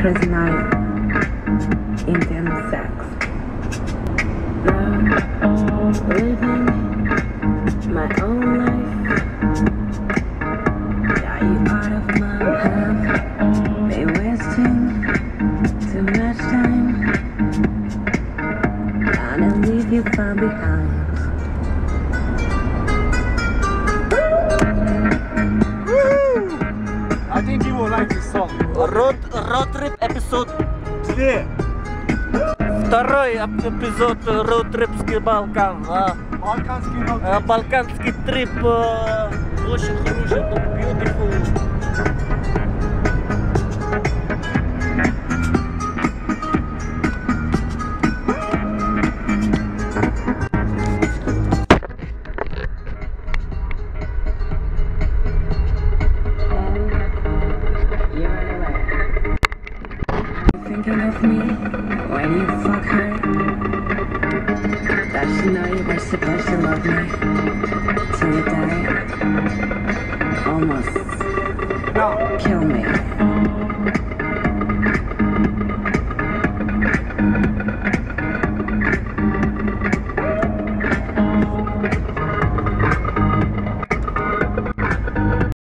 crazy night, intense sex. Now, living my own life. Got you out of my path. Been wasting too much time. Gonna leave you far behind. I think you will like this song. Road, road trip episode. Где? Второй эп- эпизод road trip Балкан. а. Балканский рок. А, Балканский трип э, Thinking of me when you fuck her. Does she know you were supposed to love me till you die? Almost No. kill me.